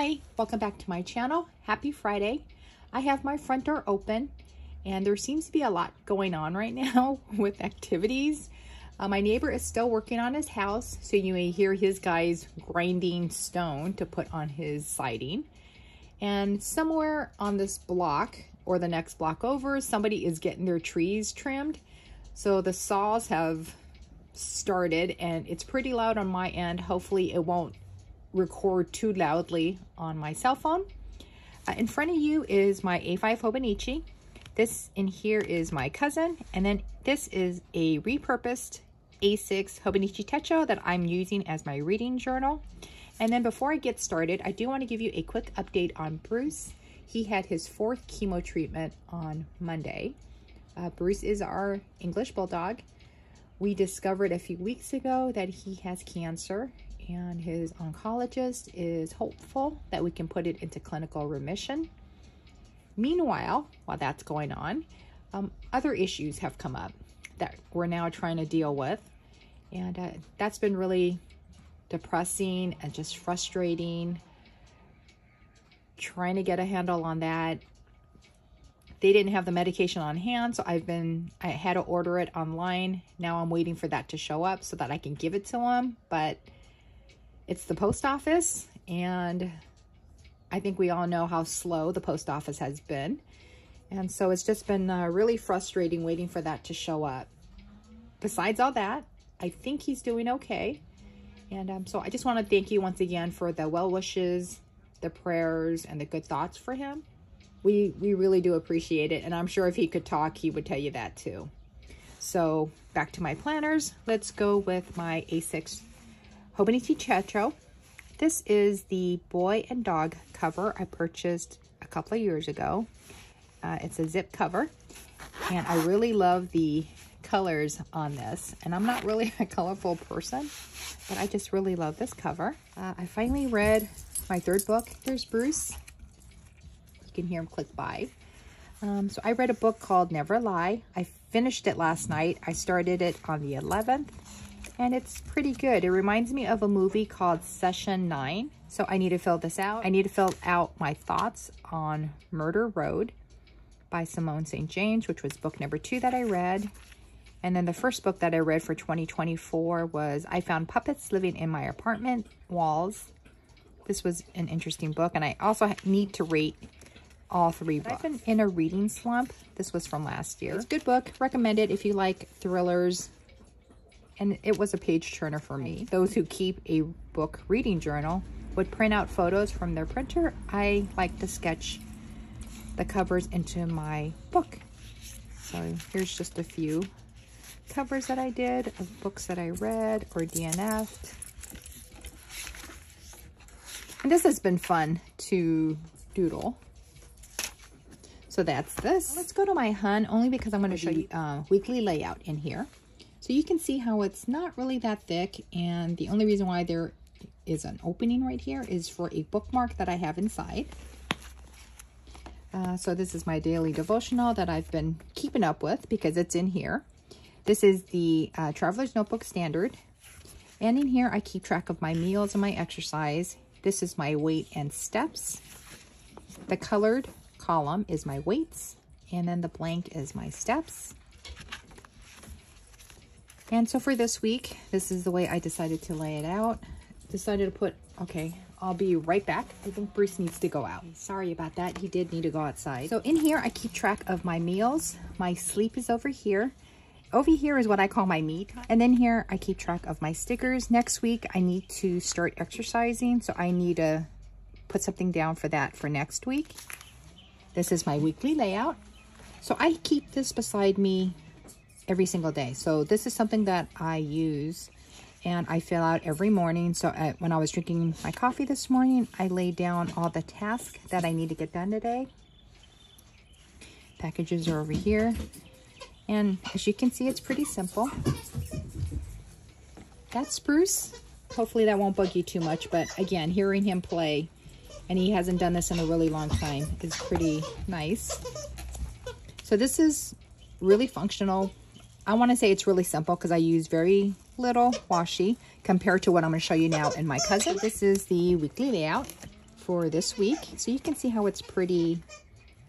Hi, welcome back to my channel. Happy Friday. I have my front door open and there seems to be a lot going on right now with activities. Uh, my neighbor is still working on his house, so you may hear his guys grinding stone to put on his siding. And somewhere on this block or the next block over, somebody is getting their trees trimmed. So the saws have started and it's pretty loud on my end. Hopefully it won't record too loudly on my cell phone. Uh, in front of you is my A5 Hobonichi. This in here is my cousin, and then this is a repurposed A6 Hobonichi Techo that I'm using as my reading journal. And then before I get started, I do want to give you a quick update on Bruce. He had his fourth chemo treatment on Monday. Uh, Bruce is our English Bulldog. We discovered a few weeks ago that he has cancer and his oncologist is hopeful that we can put it into clinical remission. Meanwhile, while that's going on, um, other issues have come up that we're now trying to deal with. And uh, that's been really depressing and just frustrating. Trying to get a handle on that. They didn't have the medication on hand, so I've been, I had to order it online. Now I'm waiting for that to show up so that I can give it to them. But it's the post office, and I think we all know how slow the post office has been. And so it's just been uh, really frustrating waiting for that to show up. Besides all that, I think he's doing okay. And um, so I just want to thank you once again for the well wishes, the prayers, and the good thoughts for him. We, we really do appreciate it. And I'm sure if he could talk, he would tell you that too. So back to my planners. Let's go with my A6 Hobonichi Techo. This is the boy and dog cover I purchased a couple of years ago. Uh, it's a zip cover, and I really love the colors on this. And I'm not really a colorful person, but I just really love this cover. Uh, I finally read my third book. There's Bruce. You can hear him click by. Um, so I read a book called Never Lie. I finished it last night. I started it on the 11th and it's pretty good. It reminds me of a movie called Session 9. So I need to fill this out. I need to fill out my thoughts on Murder Road by Simone St. James, which was book number two that I read. And then the first book that I read for 2024 was I Found Puppets Living in My Apartment Walls. This was an interesting book, and I also need to rate all three books. I've been in a reading slump. This was from last year. It's a good book. Recommend it if you like thrillers, and it was a page turner for me. Those who keep a book reading journal would print out photos from their printer. I like to sketch the covers into my book. So here's just a few covers that I did of books that I read or DNF'd. And this has been fun to doodle. So that's this. Let's go to my HON, only because I'm going to show you uh, weekly layout in here. So you can see how it's not really that thick and the only reason why there is an opening right here is for a bookmark that I have inside. Uh, so this is my daily devotional that I've been keeping up with because it's in here. This is the uh, Traveler's Notebook Standard. And in here, I keep track of my meals and my exercise. This is my weight and steps. The colored column is my weights. And then the blank is my steps. And so for this week, this is the way I decided to lay it out. Decided to put, okay, I'll be right back. I think Bruce needs to go out. Sorry about that. He did need to go outside. So in here, I keep track of my meals. My sleep is over here. Over here is what I call my me time. And then here, I keep track of my stickers. Next week, I need to start exercising. So I need to put something down for that for next week. This is my weekly layout. So I keep this beside me every single day. So this is something that I use and I fill out every morning. So I, when I was drinking my coffee this morning, I laid down all the tasks that I need to get done today. Packages are over here. And as you can see, it's pretty simple. That's Bruce. Hopefully that won't bug you too much. But again, hearing him play, and he hasn't done this in a really long time, is pretty nice. So this is really functional I want to say it's really simple because I use very little washi compared to what I'm going to show you now in my cousin. This is the weekly layout for this week. So you can see how it's pretty,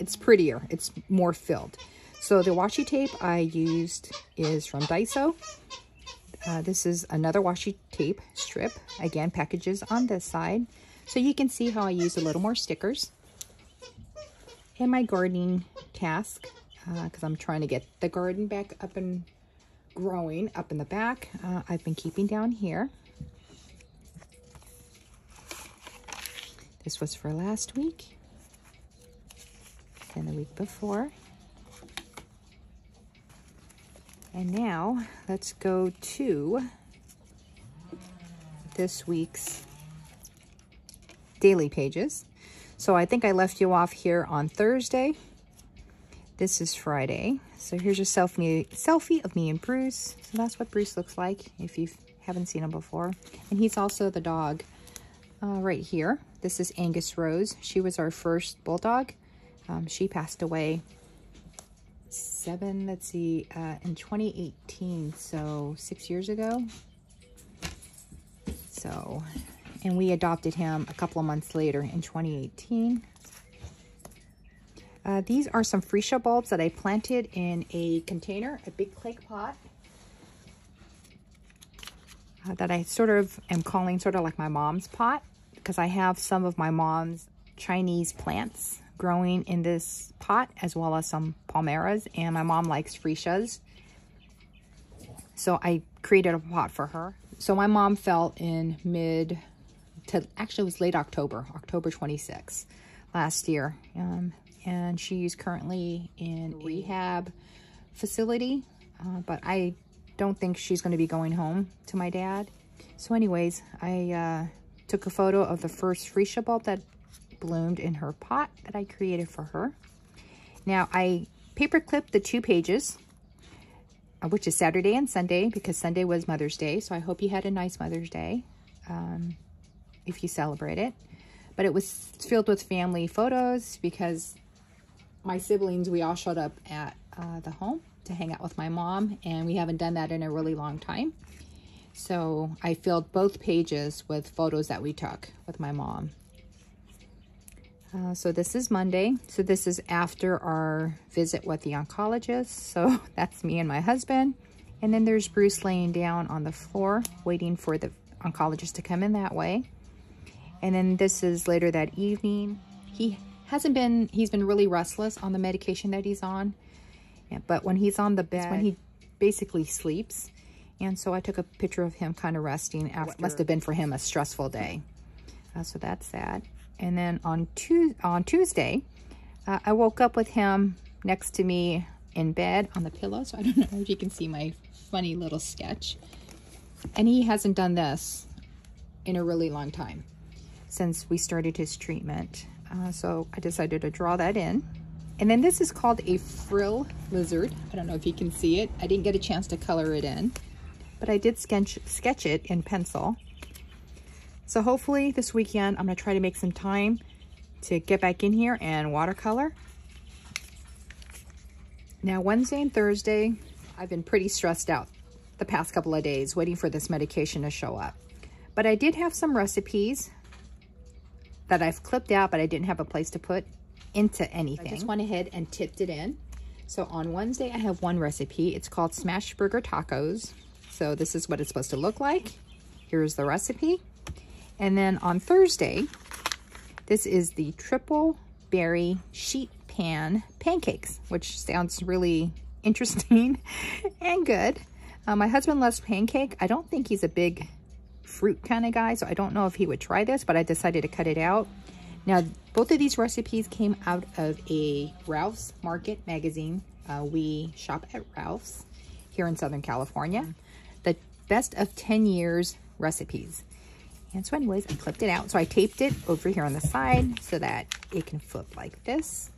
it's prettier. It's more filled. So the washi tape I used is from Daiso. Uh, this is another washi tape strip. Again, packages on this side. So you can see how I use a little more stickers. And my gardening task, because uh, I'm trying to get the garden back up and growing up in the back. Uh, I've been keeping down here. This was for last week and the week before. And now let's go to this week's daily pages. So I think I left you off here on Thursday. This is Friday. So here's a selfie, selfie of me and Bruce. So that's what Bruce looks like if you haven't seen him before. And he's also the dog uh, right here. This is Angus Rose. She was our first bulldog. Um, she passed away seven, let's see, uh, in 2018, so six years ago. So, and we adopted him a couple of months later in 2018. Uh, these are some freesia bulbs that I planted in a container, a big clay pot. Uh, that I sort of am calling sort of like my mom's pot because I have some of my mom's Chinese plants growing in this pot as well as some plumerias and my mom likes freesias. So I created a pot for her. So my mom fell in mid to actually it was late October, October 26th last year. Um, and she's currently in rehab facility, uh, but I don't think she's going to be going home to my dad. So anyways, I uh, took a photo of the first freesia bulb that bloomed in her pot that I created for her. Now I paper clipped the two pages, uh, which is Saturday and Sunday because Sunday was Mother's Day. So I hope you had a nice Mother's Day um, if you celebrate it. But it was filled with family photos because my siblings, we all showed up at uh, the home to hang out with my mom and we haven't done that in a really long time. So I filled both pages with photos that we took with my mom. Uh, so this is Monday. So this is after our visit with the oncologist. So that's me and my husband. And then there's Bruce laying down on the floor waiting for the oncologist to come in that way. And then this is later that evening. He hasn't been, he's been really restless on the medication that he's on. Yeah, but when he's on the bed, when he basically sleeps. And so I took a picture of him kind of resting after what must have been for him a stressful day. Uh, so that's that. And then on, tu on Tuesday, uh, I woke up with him next to me in bed on the pillow. So I don't know if you can see my funny little sketch. And he hasn't done this in a really long time since we started his treatment. Uh, so I decided to draw that in. And then this is called a frill lizard. I don't know if you can see it. I didn't get a chance to color it in but I did sketch, sketch it in pencil. So hopefully this weekend, I'm gonna try to make some time to get back in here and watercolor. Now Wednesday and Thursday, I've been pretty stressed out the past couple of days waiting for this medication to show up. But I did have some recipes that I've clipped out, but I didn't have a place to put into anything. I just went ahead and tipped it in. So on Wednesday, I have one recipe. It's called Smash Burger Tacos. So this is what it's supposed to look like. Here's the recipe. And then on Thursday, this is the triple berry sheet pan pancakes, which sounds really interesting and good. Uh, my husband loves pancake. I don't think he's a big fruit kind of guy, so I don't know if he would try this, but I decided to cut it out. Now, both of these recipes came out of a Ralph's Market magazine. Uh, we shop at Ralph's here in Southern California the best of 10 years recipes. And so anyways, I clipped it out. So I taped it over here on the side so that it can flip like this.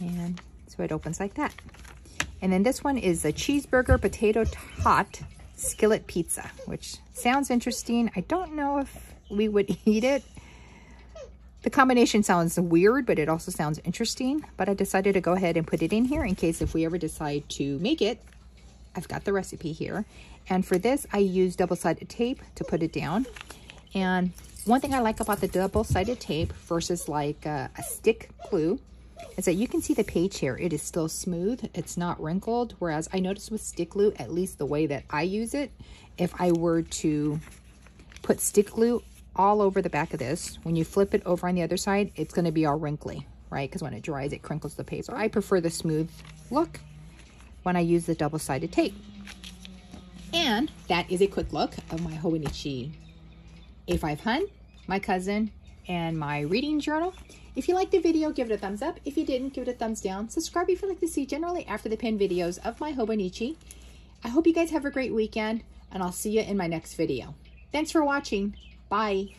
And so it opens like that. And then this one is a cheeseburger potato tot skillet pizza, which sounds interesting. I don't know if we would eat it. The combination sounds weird, but it also sounds interesting. But I decided to go ahead and put it in here in case if we ever decide to make it, I've got the recipe here. And for this, I use double-sided tape to put it down. And One thing I like about the double-sided tape versus like uh, a stick glue is that you can see the page here. It is still smooth. It's not wrinkled. Whereas I noticed with stick glue, at least the way that I use it, if I were to put stick glue all over the back of this, when you flip it over on the other side, it's going to be all wrinkly, right? Because when it dries, it crinkles the paper. I prefer the smooth look when I use the double-sided tape. And that is a quick look of my Hobonichi A5 HON, my cousin, and my reading journal. If you liked the video, give it a thumbs up. If you didn't, give it a thumbs down. Subscribe if you'd like to see generally after the pen videos of my Hobonichi. I hope you guys have a great weekend, and I'll see you in my next video. Thanks for watching. Bye.